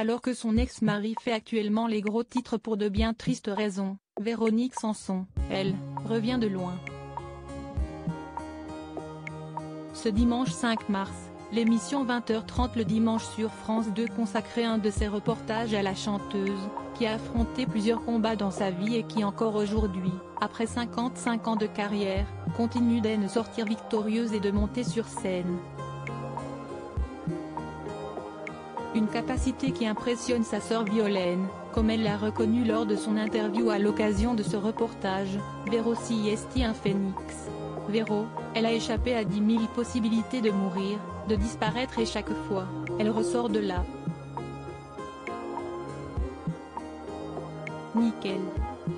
Alors que son ex-mari fait actuellement les gros titres pour de bien tristes raisons, Véronique Sanson, elle, revient de loin. Ce dimanche 5 mars, l'émission 20h30 le dimanche sur France 2 consacrait un de ses reportages à la chanteuse, qui a affronté plusieurs combats dans sa vie et qui encore aujourd'hui, après 55 ans de carrière, continue d'en sortir victorieuse et de monter sur scène. Une capacité qui impressionne sa sœur Violaine, comme elle l'a reconnu lors de son interview à l'occasion de ce reportage, Véro Siesti un phénix. Véro, elle a échappé à dix mille possibilités de mourir, de disparaître et chaque fois, elle ressort de là. Nickel.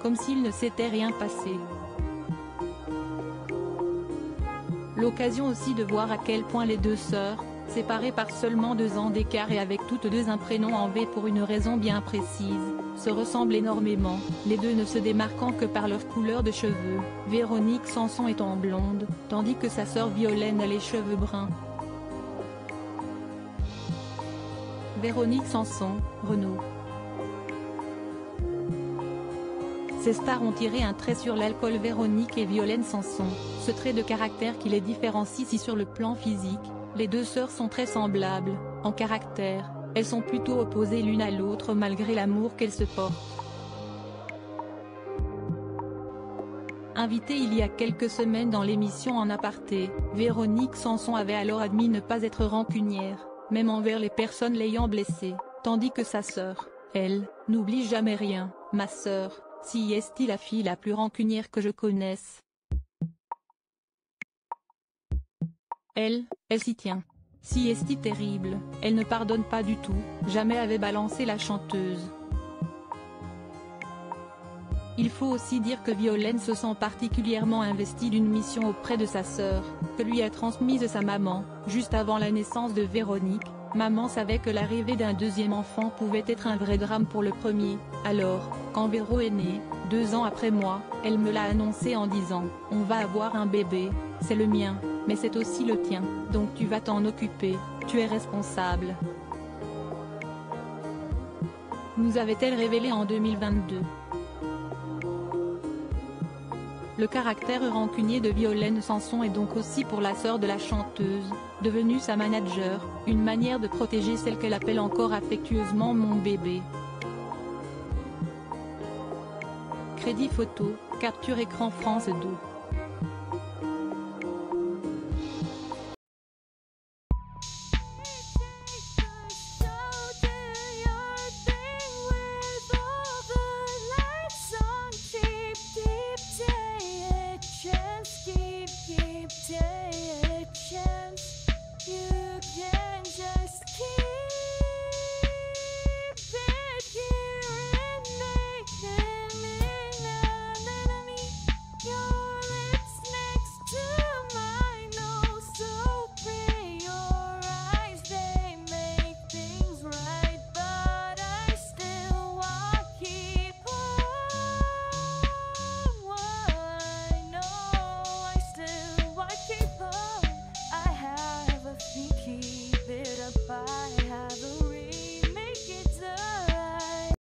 Comme s'il ne s'était rien passé. L'occasion aussi de voir à quel point les deux sœurs, séparées par seulement deux ans d'écart et avec toutes deux un prénom en V pour une raison bien précise, se ressemblent énormément, les deux ne se démarquant que par leur couleur de cheveux, Véronique Sanson étant blonde, tandis que sa sœur Violaine a les cheveux bruns. Véronique Sanson, Renault. Ces stars ont tiré un trait sur l'alcool Véronique et Violaine Sanson, ce trait de caractère qui les différencie si sur le plan physique, les deux sœurs sont très semblables, en caractère, elles sont plutôt opposées l'une à l'autre malgré l'amour qu'elles se portent. Invitée il y a quelques semaines dans l'émission En aparté, Véronique Sanson avait alors admis ne pas être rancunière, même envers les personnes l'ayant blessée, tandis que sa sœur, elle, n'oublie jamais rien, ma sœur, si est la fille la plus rancunière que je connaisse, Elle, elle s'y tient. Si est terrible, elle ne pardonne pas du tout, jamais avait balancé la chanteuse. Il faut aussi dire que Violaine se sent particulièrement investie d'une mission auprès de sa sœur, que lui a transmise sa maman, juste avant la naissance de Véronique, maman savait que l'arrivée d'un deuxième enfant pouvait être un vrai drame pour le premier, alors, quand Véro est né, deux ans après moi, elle me l'a annoncé en disant, on va avoir un bébé, c'est le mien, mais c'est aussi le tien, donc tu vas t'en occuper, tu es responsable. Nous avait-elle révélé en 2022. Le caractère rancunier de Violaine Sanson est donc aussi pour la sœur de la chanteuse, devenue sa manager, une manière de protéger celle qu'elle appelle encore affectueusement mon bébé. Crédit photo, capture écran France 2.